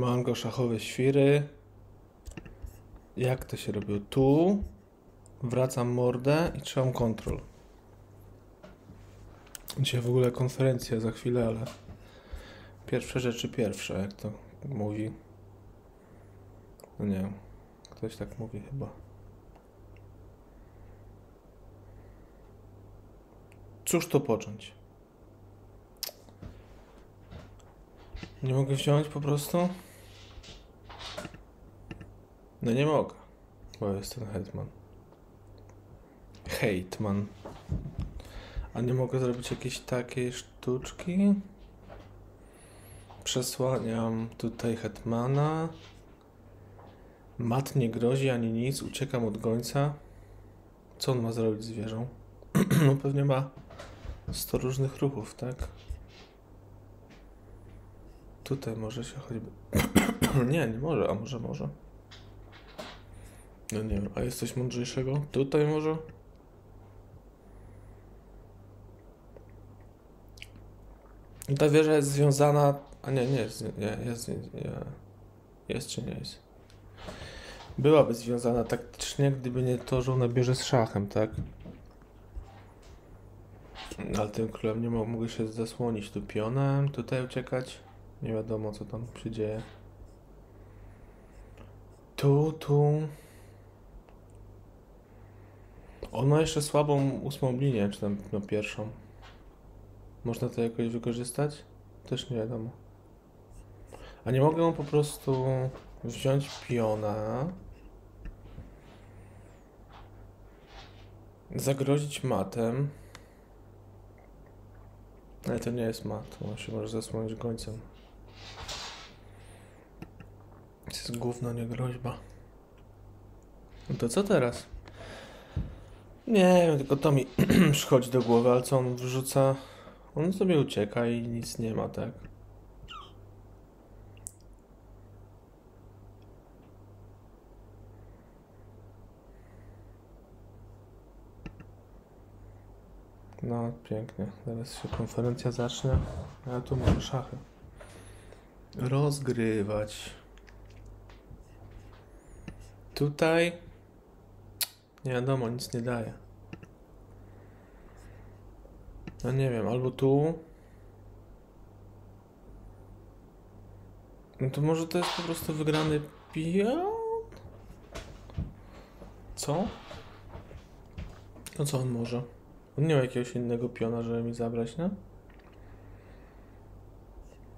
Mango, szachowe świry. Jak to się robiło? Tu. Wracam mordę i trzymam kontrol. Dzisiaj w ogóle konferencja za chwilę, ale pierwsze rzeczy pierwsze, jak to mówi. No nie wiem, ktoś tak mówi chyba. Cóż to począć? Nie mogę wziąć po prostu? No nie mogę, bo jest ten hetman. Hejtman. A nie mogę zrobić jakiejś takiej sztuczki? Przesłaniam tutaj hetmana. Mat nie grozi ani nic, uciekam od gońca. Co on ma zrobić z wieżą? no pewnie ma 100 różnych ruchów, tak? Tutaj może się choćby... nie, nie może, a może może. No nie wiem, a jest coś mądrzejszego? Tutaj może? I Ta wieża jest związana... A nie, nie jest, nie, jest, nie. Jest czy nie jest? Byłaby związana taktycznie, gdyby nie to, że ona bierze z szachem, tak? Ale tym królem nie mo- mogę się zasłonić tu pionem, tutaj uciekać. Nie wiadomo, co tam się dzieje. Tu, tu. On ma jeszcze słabą ósmą linię, czy tam no, pierwszą. Można to jakoś wykorzystać? Też nie wiadomo. A nie mogę po prostu wziąć piona, zagrozić matem. Ale to nie jest mat, on się może zasłonić gońcem. To jest gówno, nie groźba. No to co teraz? Nie wiem, tylko to mi przychodzi do głowy, ale co on wrzuca? On sobie ucieka i nic nie ma, tak? No, pięknie. Zaraz się konferencja zacznie. Ja tu mam szachy. Rozgrywać. Tutaj. Nie wiadomo, nic nie daje. No nie wiem, albo tu. No to może to jest po prostu wygrany pion? Co? No co on może? On nie ma jakiegoś innego piona, żeby mi zabrać, no?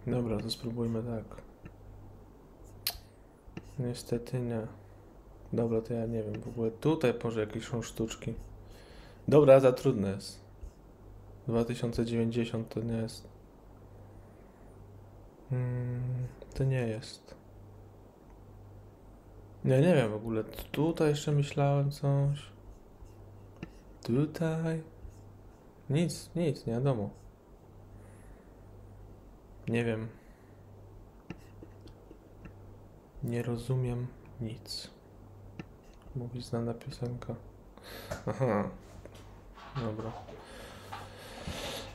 Dobra, to spróbujmy tak. Niestety nie. Dobra, to ja nie wiem w ogóle. Tutaj może jakieś są sztuczki. Dobra, za trudne jest. 2090 to nie jest. Hmm, to nie jest. Nie, nie wiem w ogóle. Tutaj jeszcze myślałem coś. Tutaj. Nic, nic, nie wiadomo. Nie wiem. Nie rozumiem nic. Mówi znana piosenka. Aha. Dobra.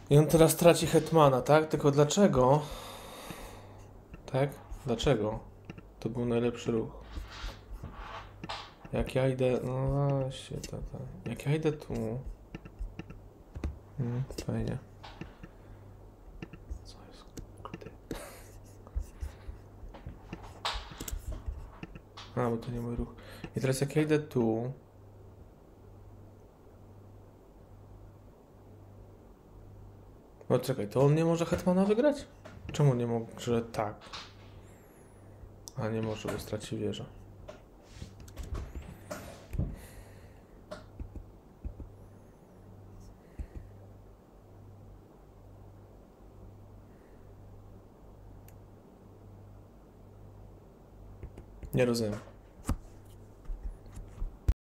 I on teraz traci Hetmana, tak? Tylko dlaczego? Tak? Dlaczego? To był najlepszy ruch. Jak ja idę... No właśnie, to. Jak ja idę tu... Mm, fajnie. Co jest? Kurde. A, bo to nie mój ruch. I teraz jak ja idę tu... No czekaj, to on nie może Hetmana wygrać? Czemu nie może tak? A nie może, bo straci wieżę. Nie rozumiem.